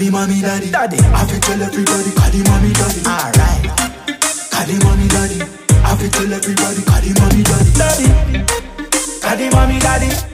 The mommy daddy. Daddy. I fi tell everybody, call the mommy daddy. Alright. Call the mommy daddy. I fi tell everybody, call the mommy daddy. Daddy. Daddy, mommy, daddy.